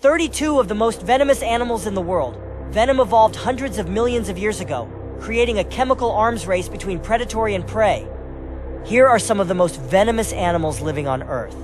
32 of the most venomous animals in the world. Venom evolved hundreds of millions of years ago, creating a chemical arms race between predatory and prey. Here are some of the most venomous animals living on Earth.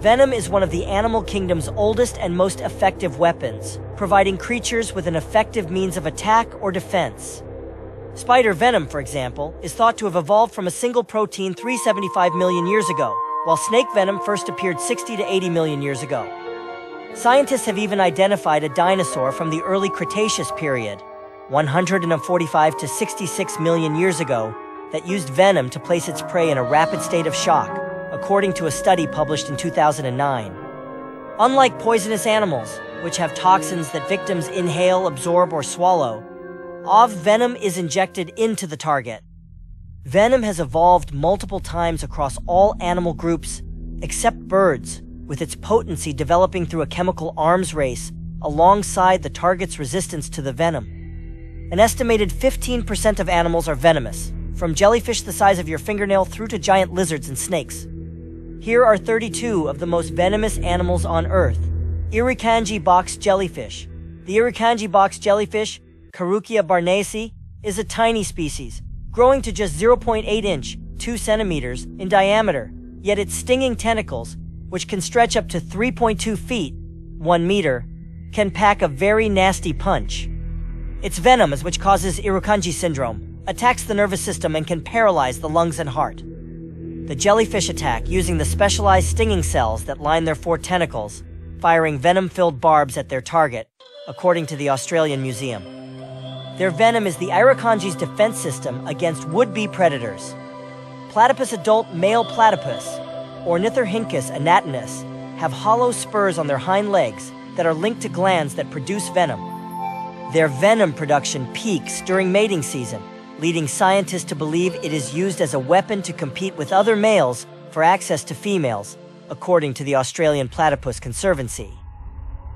Venom is one of the animal kingdom's oldest and most effective weapons, providing creatures with an effective means of attack or defense. Spider venom, for example, is thought to have evolved from a single protein 375 million years ago, while snake venom first appeared 60 to 80 million years ago. Scientists have even identified a dinosaur from the early Cretaceous period, 145 to 66 million years ago, that used venom to place its prey in a rapid state of shock, according to a study published in 2009. Unlike poisonous animals, which have toxins that victims inhale, absorb, or swallow, OV venom is injected into the target. Venom has evolved multiple times across all animal groups, except birds, with its potency developing through a chemical arms race alongside the target's resistance to the venom. An estimated 15% of animals are venomous, from jellyfish the size of your fingernail through to giant lizards and snakes. Here are 32 of the most venomous animals on Earth. Irukandji box jellyfish. The Irukandji box jellyfish, Carukia barnesi, is a tiny species, growing to just 0.8 inch, 2 centimeters, in diameter, yet its stinging tentacles, which can stretch up to 3.2 feet, 1 meter, can pack a very nasty punch. Its venom is which causes Irukandji syndrome, attacks the nervous system and can paralyze the lungs and heart. The jellyfish attack using the specialized stinging cells that line their four tentacles, firing venom-filled barbs at their target, according to the Australian Museum. Their venom is the Irukandji's defense system against would-be predators. Platypus adult male platypus Ornithorhynchus anatinus, have hollow spurs on their hind legs that are linked to glands that produce venom. Their venom production peaks during mating season, leading scientists to believe it is used as a weapon to compete with other males for access to females, according to the Australian Platypus Conservancy.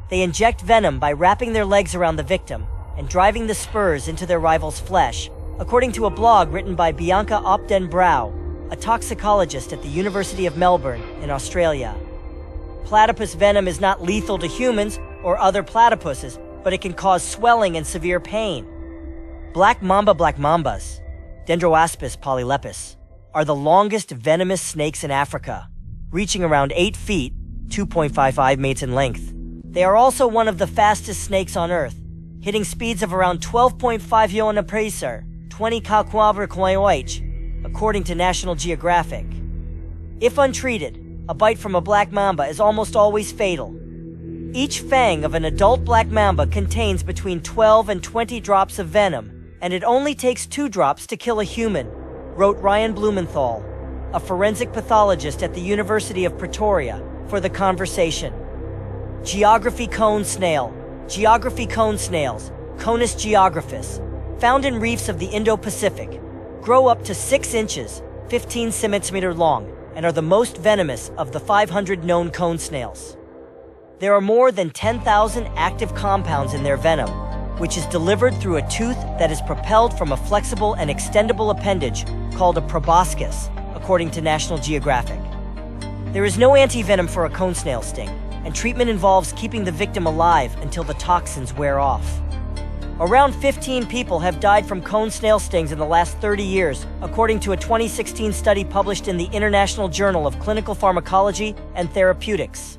They inject venom by wrapping their legs around the victim and driving the spurs into their rival's flesh, according to a blog written by Bianca op den Brouw, a toxicologist at the University of Melbourne in Australia. Platypus venom is not lethal to humans or other platypuses, but it can cause swelling and severe pain. Black mamba black mambas, Dendroaspis polylepis, are the longest venomous snakes in Africa, reaching around 8 feet, 2.55 meters in length. They are also one of the fastest snakes on Earth, hitting speeds of around 12.5 km/h, 20 km/h, according to National Geographic. If untreated, a bite from a black mamba is almost always fatal. Each fang of an adult black mamba contains between 12 and 20 drops of venom, and it only takes two drops to kill a human, wrote Ryan Blumenthal, a forensic pathologist at the University of Pretoria, for The Conversation. Geography cone snail. Geography cone snails, Conus geographus, found in reefs of the Indo-Pacific, grow up to 6 inches, 15 centimeter long, and are the most venomous of the 500 known cone snails. There are more than 10,000 active compounds in their venom, which is delivered through a tooth that is propelled from a flexible and extendable appendage called a proboscis, according to National Geographic. There is no anti-venom for a cone snail sting, and treatment involves keeping the victim alive until the toxins wear off. Around 15 people have died from cone snail stings in the last 30 years, according to a 2016 study published in the International Journal of Clinical Pharmacology and Therapeutics.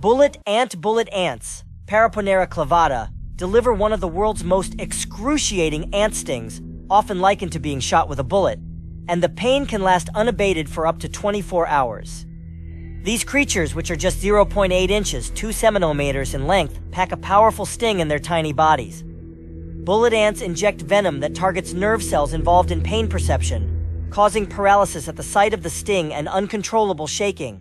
Bullet ant bullet ants, Paraponera clavata, deliver one of the world's most excruciating ant stings, often likened to being shot with a bullet, and the pain can last unabated for up to 24 hours. These creatures, which are just 0.8 inches, 2 centimeters in length, pack a powerful sting in their tiny bodies. Bullet ants inject venom that targets nerve cells involved in pain perception, causing paralysis at the site of the sting and uncontrollable shaking.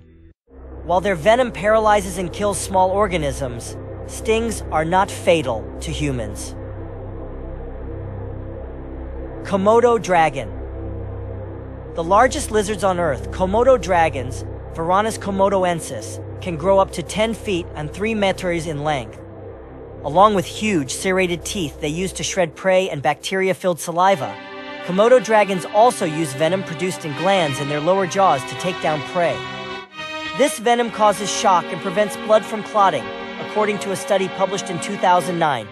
While their venom paralyzes and kills small organisms, stings are not fatal to humans. Komodo dragon. The largest lizards on Earth, Komodo dragons, Varanus komodoensis, can grow up to 10 feet and 3 meters in length. Along with huge, serrated teeth they use to shred prey and bacteria-filled saliva, Komodo dragons also use venom produced in glands in their lower jaws to take down prey. This venom causes shock and prevents blood from clotting, according to a study published in 2009,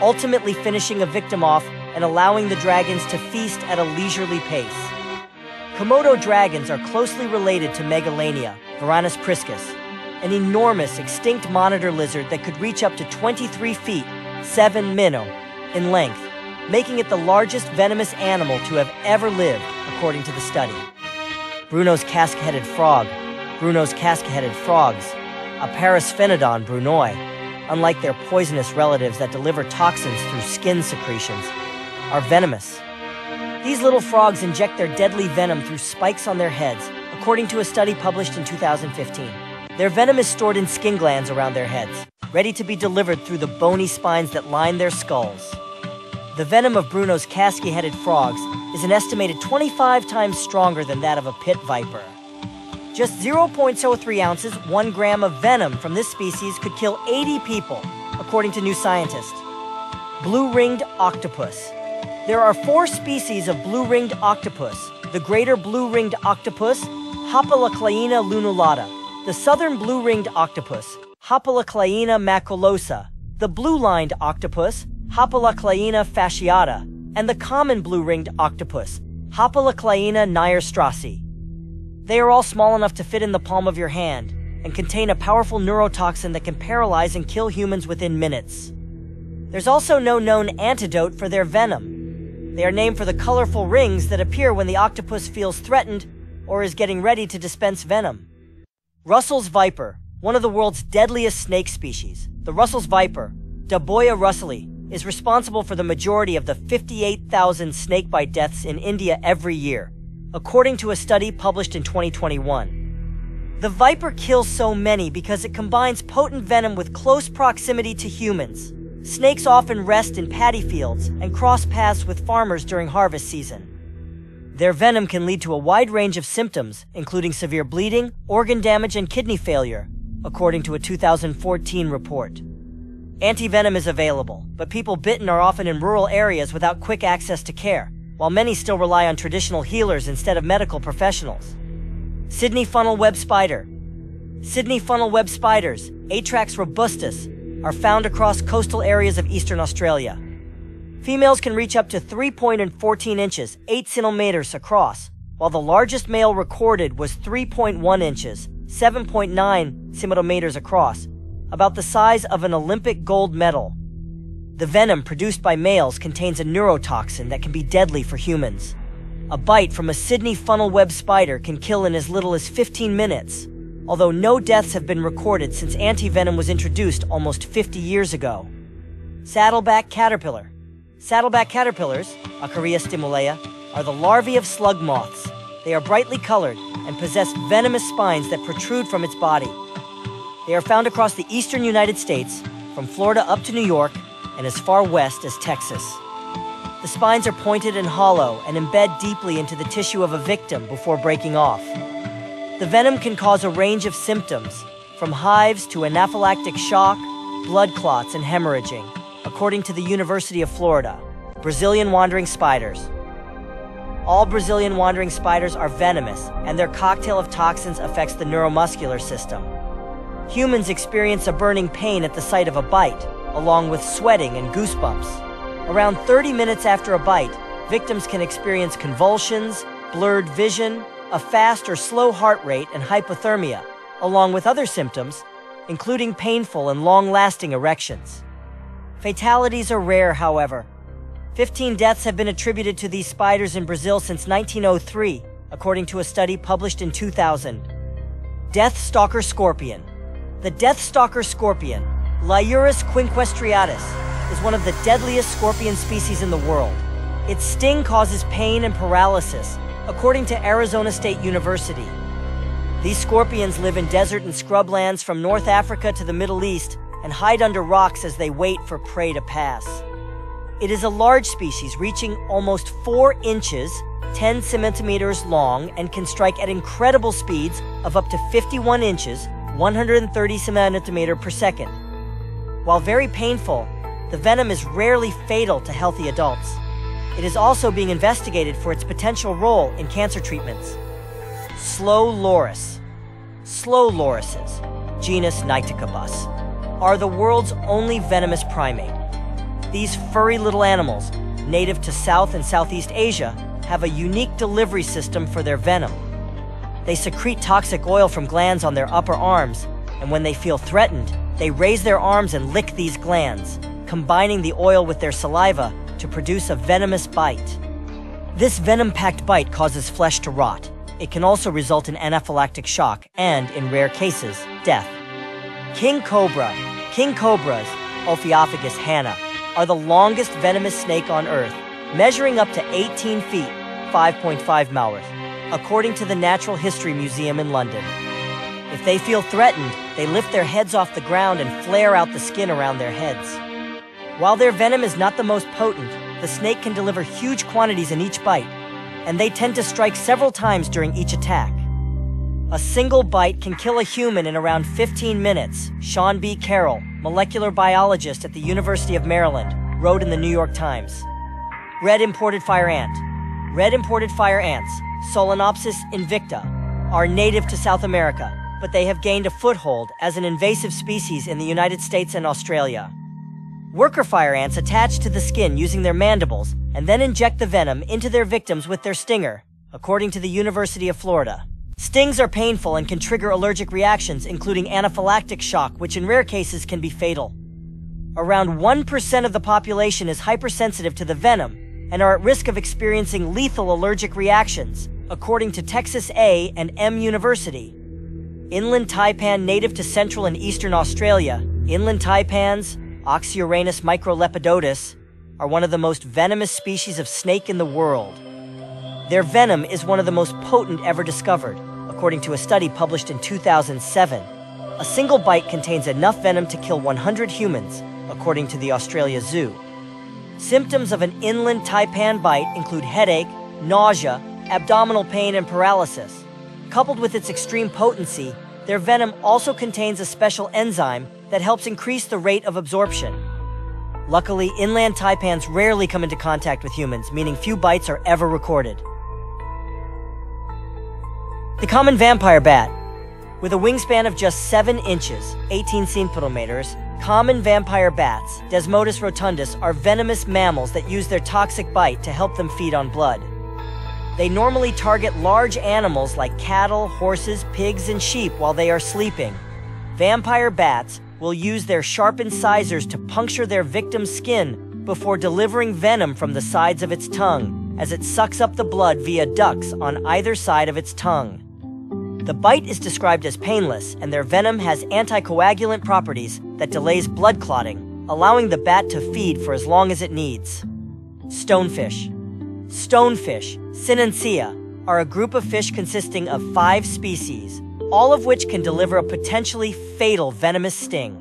ultimately finishing a victim off and allowing the dragons to feast at a leisurely pace. Komodo dragons are closely related to Megalania, Varanus priscus, an enormous extinct monitor lizard that could reach up to 23 feet, 7 minnow, in length, making it the largest venomous animal to have ever lived, according to the study. Bruno's casque-headed frog, Bruno's casque-headed frogs, Aparasphenodon brunoi, unlike their poisonous relatives that deliver toxins through skin secretions, are venomous. These little frogs inject their deadly venom through spikes on their heads, according to a study published in 2015. Their venom is stored in skin glands around their heads, ready to be delivered through the bony spines that line their skulls. The venom of Bruno's casque-headed frogs is an estimated 25 times stronger than that of a pit viper. Just 0.03 ounces, 1 gram of venom from this species could kill 80 people, according to New Scientist. Blue-ringed octopus. There are four species of blue-ringed octopus. The greater blue-ringed octopus, Hapalochlaena lunulata, the southern blue-ringed octopus, Hapalochlaena maculosa, the blue-lined octopus, Hapalochlaena fasciata, and the common blue-ringed octopus, Hapalochlaena nierstraszi. They are all small enough to fit in the palm of your hand and contain a powerful neurotoxin that can paralyze and kill humans within minutes. There's also no known antidote for their venom. They are named for the colorful rings that appear when the octopus feels threatened or is getting ready to dispense venom. Russell's viper, one of the world's deadliest snake species, the Russell's viper, Daboia russellii, is responsible for the majority of the 58,000 snakebite deaths in India every year, according to a study published in 2021. The viper kills so many because it combines potent venom with close proximity to humans. Snakes often rest in paddy fields and cross paths with farmers during harvest season. Their venom can lead to a wide range of symptoms, including severe bleeding, organ damage, and kidney failure, according to a 2014 report. Antivenom is available, but people bitten are often in rural areas without quick access to care while many still rely on traditional healers instead of medical professionals. Sydney funnel web spider. Sydney funnel web spiders, Atrax robustus, are found across coastal areas of eastern Australia. Females can reach up to 3.14 inches, 8 centimeters across, while the largest male recorded was 3.1 inches, 7.9 centimeters across, about the size of an Olympic gold medal. The venom produced by males contains a neurotoxin that can be deadly for humans. A bite from a Sydney funnel web spider can kill in as little as 15 minutes, although no deaths have been recorded since antivenom was introduced almost 50 years ago. Saddleback caterpillar. Saddleback caterpillars, Acharia stimulea, are the larvae of slug moths. They are brightly colored and possess venomous spines that protrude from its body. They are found across the eastern United States, from Florida up to New York, and as far west as Texas. The spines are pointed and hollow and embed deeply into the tissue of a victim before breaking off. The venom can cause a range of symptoms, from hives to anaphylactic shock, blood clots, and hemorrhaging, according to the University of Florida. Brazilian wandering spiders. All Brazilian wandering spiders are venomous, and their cocktail of toxins affects the neuromuscular system. Humans experience a burning pain at the site of a bite, along with sweating and goosebumps. Around 30 minutes after a bite, victims can experience convulsions, blurred vision, a fast or slow heart rate, and hypothermia, along with other symptoms, including painful and long-lasting erections. Fatalities are rare, however. 15 deaths have been attributed to these spiders in Brazil since 1903, according to a study published in 2000. Death Stalker Scorpion. The Death Stalker Scorpion, Leiurus quinquestriatus is one of the deadliest scorpion species in the world. Its sting causes pain and paralysis, according to Arizona State University. These scorpions live in desert and scrublands from North Africa to the Middle East and hide under rocks as they wait for prey to pass. It is a large species reaching almost 4 inches, 10 centimeters long, and can strike at incredible speeds of up to 51 inches, 130 centimeters per second. While very painful, the venom is rarely fatal to healthy adults. It is also being investigated for its potential role in cancer treatments. Slow loris. Slow lorises, genus Nycticebus, are the world's only venomous primate. These furry little animals, native to South and Southeast Asia, have a unique delivery system for their venom. They secrete toxic oil from glands on their upper arms, and when they feel threatened, they raise their arms and lick these glands, combining the oil with their saliva to produce a venomous bite. This venom-packed bite causes flesh to rot. It can also result in anaphylactic shock and, in rare cases, death. King cobra, king cobras, Ophiophagus hannah, are the longest venomous snake on Earth, measuring up to 18 feet, 5.5 miles, according to the Natural History Museum in London. If they feel threatened, they lift their heads off the ground and flare out the skin around their heads. While their venom is not the most potent, the snake can deliver huge quantities in each bite, and they tend to strike several times during each attack. A single bite can kill a human in around 15 minutes, Sean B. Carroll, molecular biologist at the University of Maryland, wrote in the New York Times. Red imported fire ant. Red imported fire ants, Solenopsis invicta, are native to South America but they have gained a foothold as an invasive species in the United States and Australia. Worker fire ants attach to the skin using their mandibles and then inject the venom into their victims with their stinger, according to the University of Florida. Stings are painful and can trigger allergic reactions, including anaphylactic shock, which in rare cases can be fatal. Around 1% of the population is hypersensitive to the venom and are at risk of experiencing lethal allergic reactions, according to Texas A and M University, Inland taipan native to central and eastern Australia, inland taipans, Oxyuranus microlepidotus, are one of the most venomous species of snake in the world. Their venom is one of the most potent ever discovered, according to a study published in 2007. A single bite contains enough venom to kill 100 humans, according to the Australia Zoo. Symptoms of an inland taipan bite include headache, nausea, abdominal pain, and paralysis. Coupled with its extreme potency, their venom also contains a special enzyme that helps increase the rate of absorption. Luckily, inland taipans rarely come into contact with humans, meaning few bites are ever recorded. The common vampire bat. With a wingspan of just 7 inches, 18 centimeters, common vampire bats, Desmodus rotundus, are venomous mammals that use their toxic bite to help them feed on blood. They normally target large animals like cattle, horses, pigs, and sheep while they are sleeping. Vampire bats will use their sharp incisors to puncture their victim's skin before delivering venom from the sides of its tongue as it sucks up the blood via ducts on either side of its tongue. The bite is described as painless, and their venom has anticoagulant properties that delays blood clotting, allowing the bat to feed for as long as it needs. Stonefish. Stonefish, Synanceia, are a group of fish consisting of five species, all of which can deliver a potentially fatal venomous sting.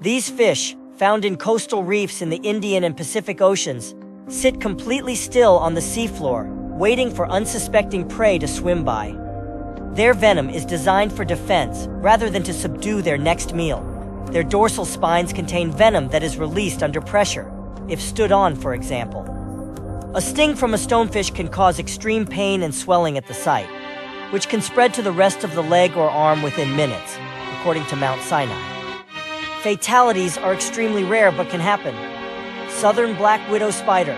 These fish, found in coastal reefs in the Indian and Pacific Oceans, sit completely still on the seafloor, waiting for unsuspecting prey to swim by. Their venom is designed for defense rather than to subdue their next meal. Their dorsal spines contain venom that is released under pressure, if stood on, for example. A sting from a stonefish can cause extreme pain and swelling at the site, which can spread to the rest of the leg or arm within minutes, according to Mount Sinai. Fatalities are extremely rare but can happen. Southern black widow spider,